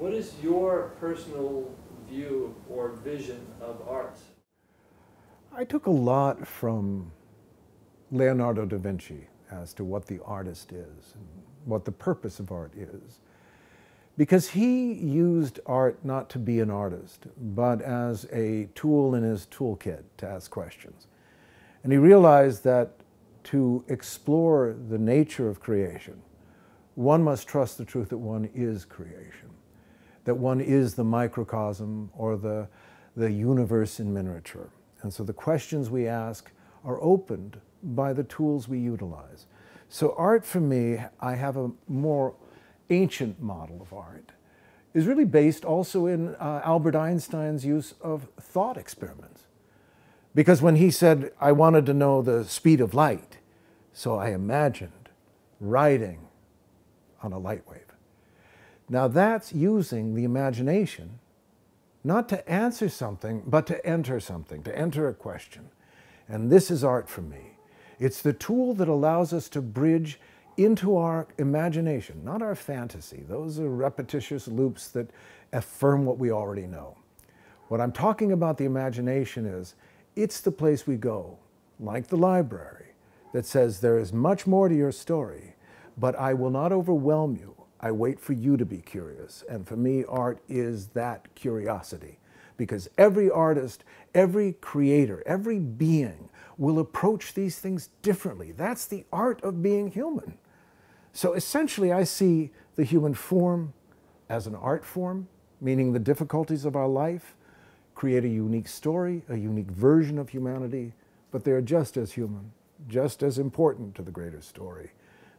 What is your personal view or vision of art? I took a lot from Leonardo da Vinci as to what the artist is and what the purpose of art is. Because he used art not to be an artist, but as a tool in his toolkit to ask questions. And he realized that to explore the nature of creation, one must trust the truth that one is creation, that one is the microcosm or the, the universe in miniature. And so the questions we ask are opened by the tools we utilize. So art for me, I have a more ancient model of art, is really based also in uh, Albert Einstein's use of thought experiments. Because when he said, I wanted to know the speed of light, so I imagined riding on a light wave. Now that's using the imagination, not to answer something, but to enter something, to enter a question. And this is art for me. It's the tool that allows us to bridge into our imagination, not our fantasy. Those are repetitious loops that affirm what we already know. What I'm talking about the imagination is it's the place we go, like the library, that says there is much more to your story, but I will not overwhelm you. I wait for you to be curious. And for me, art is that curiosity. Because every artist, every creator, every being will approach these things differently. That's the art of being human. So essentially, I see the human form as an art form, meaning the difficulties of our life create a unique story, a unique version of humanity, but they're just as human, just as important to the greater story.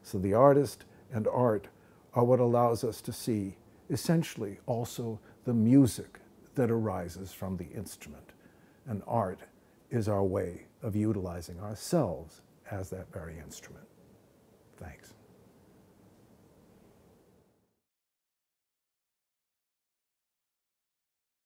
So the artist and art are what allows us to see essentially also the music that arises from the instrument. And art is our way of utilizing ourselves as that very instrument. Thanks.